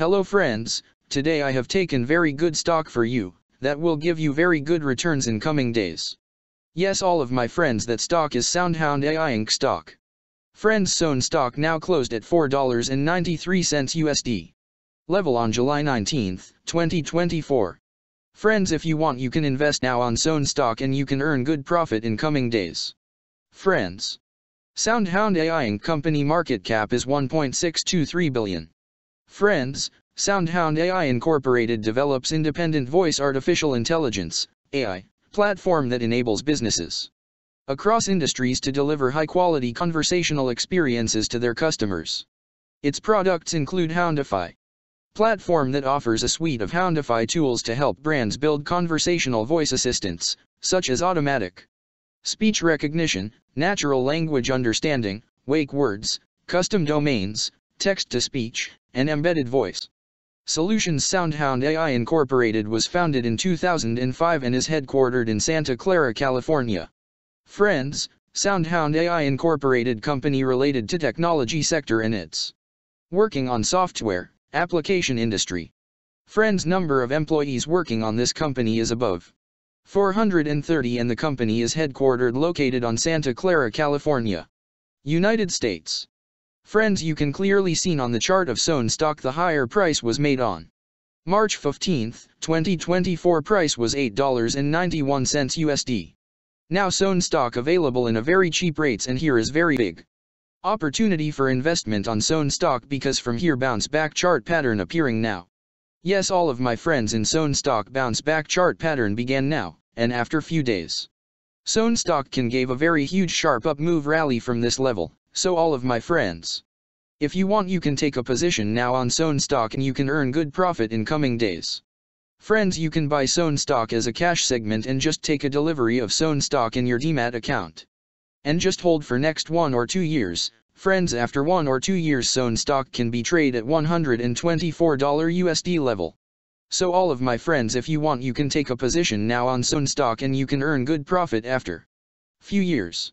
Hello friends, today I have taken very good stock for you, that will give you very good returns in coming days. Yes all of my friends that stock is SoundHound AI Inc. stock. Friends SOUN stock now closed at $4.93 USD. Level on July 19, 2024. Friends if you want you can invest now on SOUN stock and you can earn good profit in coming days. Friends. SoundHound AI Inc. company market cap is 1.623 billion. Friends, SoundHound AI Incorporated develops independent voice artificial intelligence, AI, platform that enables businesses across industries to deliver high-quality conversational experiences to their customers. Its products include Houndify, platform that offers a suite of Houndify tools to help brands build conversational voice assistants, such as automatic speech recognition, natural language understanding, wake words, custom domains, text-to-speech, and embedded voice. Solutions SoundHound AI Incorporated was founded in 2005 and is headquartered in Santa Clara, California. Friends, SoundHound AI Incorporated company related to technology sector and its working on software, application industry. Friends number of employees working on this company is above 430 and the company is headquartered located on Santa Clara, California, United States. Friends you can clearly seen on the chart of SOUN stock the higher price was made on March 15, 2024 price was $8.91 USD. Now SOUN stock available in a very cheap rates and here is very big. Opportunity for investment on SOUN stock because from here bounce back chart pattern appearing now. Yes all of my friends in SOUN stock bounce back chart pattern began now, and after few days. SOUN stock can gave a very huge sharp up move rally from this level, so all of my friends. If you want you can take a position now on SOUN stock and you can earn good profit in coming days. Friends you can buy SOUN stock as a cash segment and just take a delivery of SOUN stock in your demat account. And just hold for next one or two years, friends after one or two years SOUN stock can be trade at $124 USD level. So all of my friends if you want you can take a position now on SOUN stock and you can earn good profit after few years.